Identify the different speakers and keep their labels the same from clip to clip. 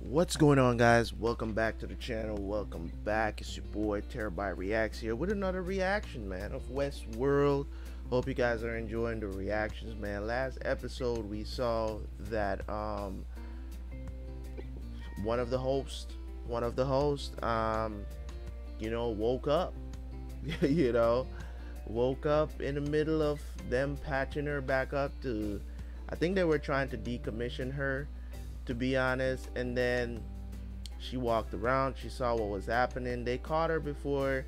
Speaker 1: What's going on, guys? Welcome back to the channel. Welcome back. It's your boy Terabyt Reacts here with another reaction, man, of Westworld. Hope you guys are enjoying the reactions, man. Last episode we saw that um one of the hosts, one of the hosts, um, you know, woke up. you know, woke up in the middle of them patching her back up to I think they were trying to decommission her to be honest. And then she walked around. She saw what was happening. They caught her before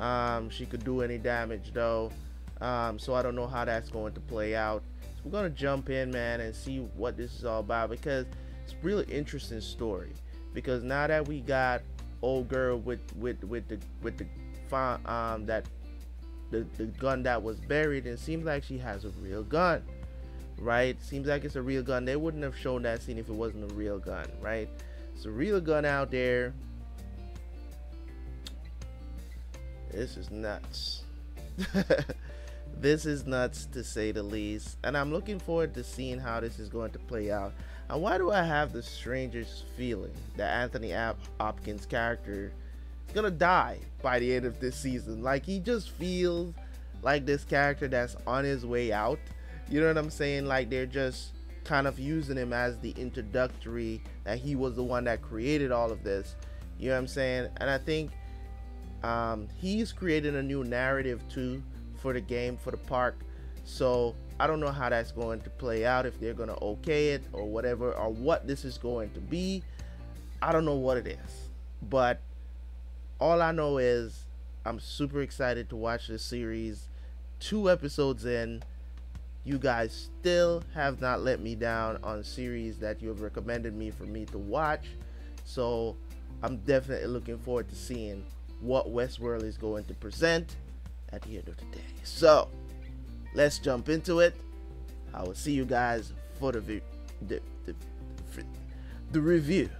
Speaker 1: um, she could do any damage, though. Um, so I don't know how that's going to play out. So we're gonna jump in, man, and see what this is all about because it's really interesting story. Because now that we got old girl with with with the with the um that the the gun that was buried, it seems like she has a real gun right? Seems like it's a real gun. They wouldn't have shown that scene if it wasn't a real gun, right? It's a real gun out there. This is nuts. this is nuts to say the least. And I'm looking forward to seeing how this is going to play out. And why do I have the strangest feeling that Anthony Hopkins' character is gonna die by the end of this season? Like he just feels like this character that's on his way out you know what I'm saying? Like they're just kind of using him as the introductory that he was the one that created all of this. You know what I'm saying? And I think um, he's creating a new narrative too for the game, for the park. So I don't know how that's going to play out, if they're going to okay it or whatever, or what this is going to be. I don't know what it is. But all I know is I'm super excited to watch this series. Two episodes in you guys still have not let me down on series that you have recommended me for me to watch. So I'm definitely looking forward to seeing what Westworld is going to present at the end of the day. So let's jump into it. I will see you guys for the, the, the, the, the review.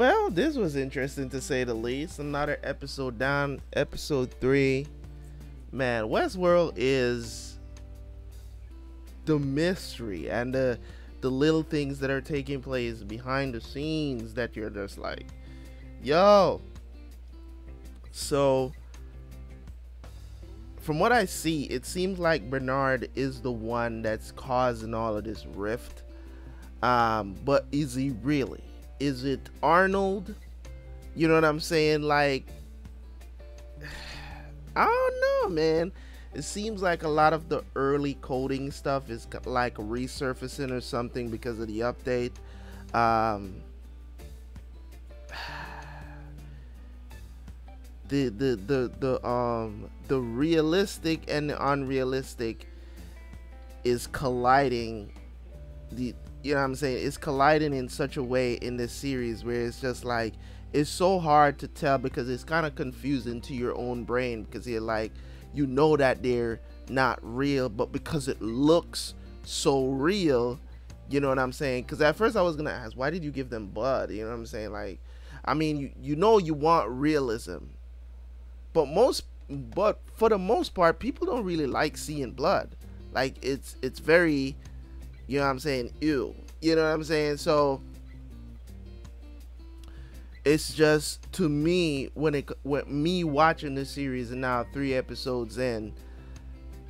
Speaker 1: Well, this was interesting to say the least. Another episode down, episode three. Man, Westworld is the mystery and the the little things that are taking place behind the scenes that you're just like, yo. So, from what I see, it seems like Bernard is the one that's causing all of this rift. Um, but is he really? Is it Arnold? You know what I'm saying? Like, I don't know, man. It seems like a lot of the early coding stuff is like resurfacing or something because of the update. Um, the the the the um the realistic and the unrealistic is colliding the you know what I'm saying? It's colliding in such a way in this series where it's just like it's so hard to tell because it's kind of confusing to your own brain because you're like you know that they're not real, but because it looks so real, you know what I'm saying? Because at first I was gonna ask, why did you give them blood? You know what I'm saying? Like, I mean, you you know you want realism, but most but for the most part, people don't really like seeing blood. Like it's it's very you know what I'm saying? Ew. You know what I'm saying? So it's just to me when it when me watching the series and now three episodes in,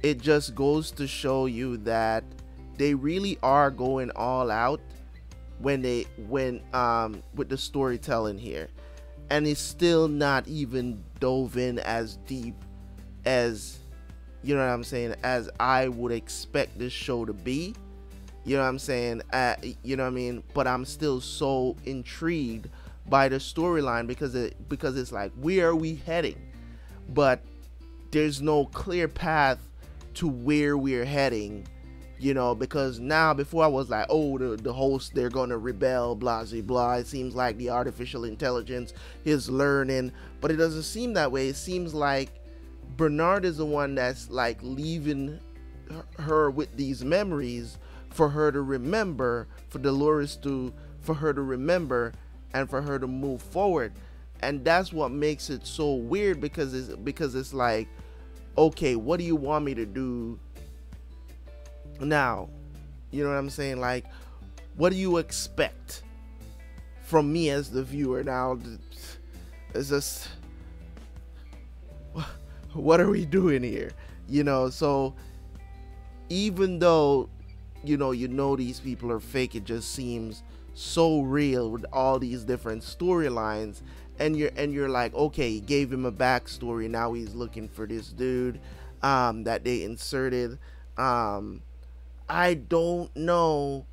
Speaker 1: it just goes to show you that they really are going all out when they when um with the storytelling here and it's still not even dove in as deep as you know what I'm saying as I would expect this show to be you know what I'm saying? Uh, you know what I mean? But I'm still so intrigued by the storyline because it because it's like where are we heading? But there's no clear path to where we're heading you know because now before i was like oh the, the host they're gonna rebel blah blah blah it seems like the artificial intelligence is learning but it doesn't seem that way it seems like bernard is the one that's like leaving her with these memories for her to remember, for Dolores to, for her to remember, and for her to move forward. and that's what makes it so weird because it's because it's like okay what do you want me to do now? You know what i'm saying? Like what do you expect from me as the viewer now? It's just what are we doing here? You know so even though you know you know these people are fake. It just seems so real with all these different storylines. And you're and you're like okay he gave him a backstory. Now he's looking for this dude um, that they inserted. Um, i don't know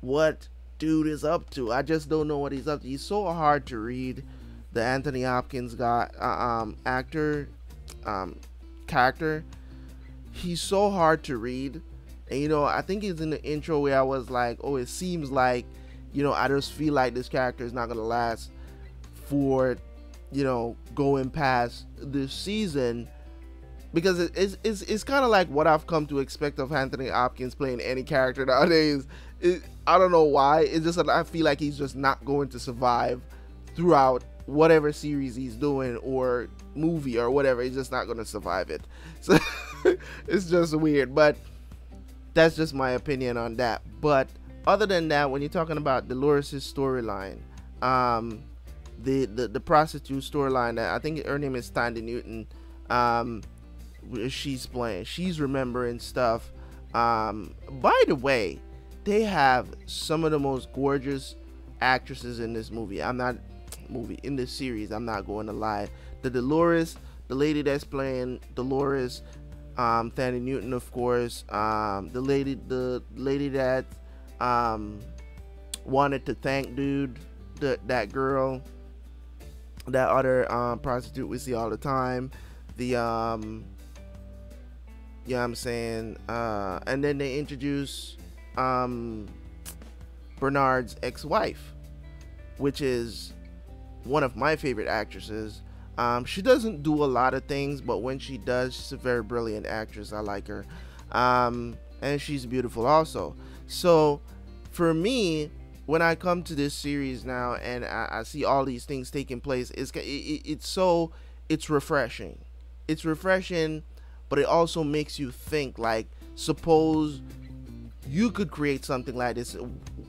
Speaker 1: what dude is up to. I just don't know what he's up to. He's so hard to read. The anthony hopkins got uh, um, actor um, character he's so hard to read and you know i think it's in the intro where i was like oh it seems like you know i just feel like this character is not going to last for you know going past this season because it's it's, it's kind of like what I've come to expect of Anthony Hopkins playing any character nowadays. It, I don't know why. It's just that I feel like he's just not going to survive throughout whatever series he's doing or movie or whatever. He's just not going to survive it. So it's just weird, but that's just my opinion on that. But other than that, when you're talking about Dolores' storyline, um, the the, the prostitute storyline I think her name is Thandie Newton. Um, she's playing, she's remembering stuff. Um, by the way, they have some of the most gorgeous actresses in this movie. I'm not movie in this series. I'm not going to lie. The Dolores, the lady that's playing Dolores, um, Thandie Newton, of course. Um, the lady, the lady that um, wanted to thank dude, the, that girl that other um, prostitute we see all the time. The um, you know I'm saying, uh, and then they introduce um, Bernard's ex-wife, which is one of my favorite actresses. Um, she doesn't do a lot of things, but when she does, she's a very brilliant actress. I like her, um, and she's beautiful also. So, for me, when I come to this series now and I, I see all these things taking place, it's it, it's so it's refreshing. It's refreshing, but it also makes you think. Like, suppose you could create something like this,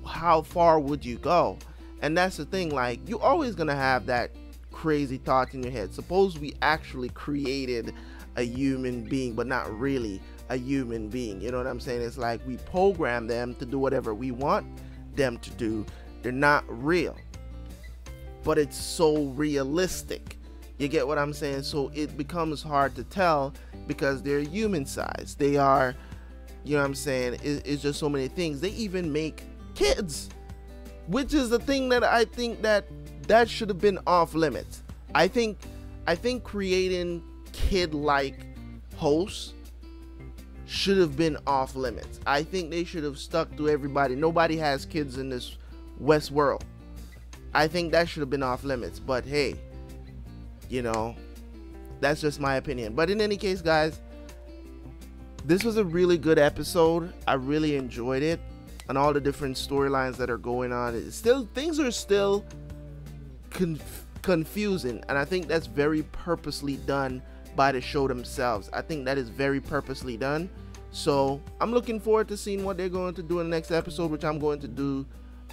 Speaker 1: how far would you go? And that's the thing. Like, you're always gonna have that crazy thought in your head. Suppose we actually created a human being, but not really a human being. You know what I'm saying? It's like we program them to do whatever we want them to do. They're not real. But it's so realistic. You get what I'm saying? So it becomes hard to tell because they're human sized. They are, you know what I'm saying? It, it's just so many things. They even make kids, which is the thing that I think that that should have been off limits. I think, I think creating kid-like hosts should have been off limits. I think they should have stuck to everybody. Nobody has kids in this Westworld. I think that should have been off limits. But hey, you know, that's just my opinion. But in any case, guys, this was a really good episode. I really enjoyed it. And all the different storylines that are going on. It's still things are still conf- confusing. And I think that's very purposely done by the show themselves. I think that is very purposely done. So I'm looking forward to seeing what they're going to do in the next episode, which I'm going to do,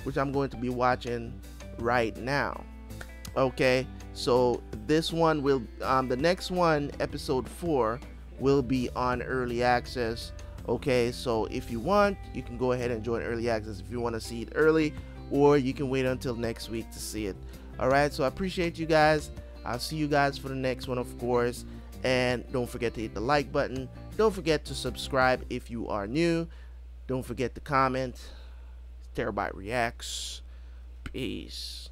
Speaker 1: which I'm going to be watching right now. Okay, so this one will, um, the next one, episode four, will be on early access. Okay, so if you want, you can go ahead and join early access if you want to see it early, or you can wait until next week to see it. All right, so I appreciate you guys. I'll see you guys for the next one, of course. And don't forget to hit the like button. Don't forget to subscribe if you are new. Don't forget to comment. Terabyt Reacts. Peace.